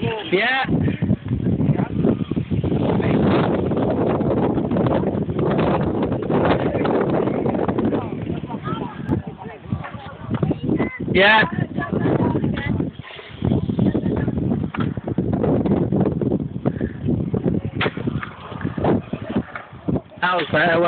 Yeah. Yeah. That was better.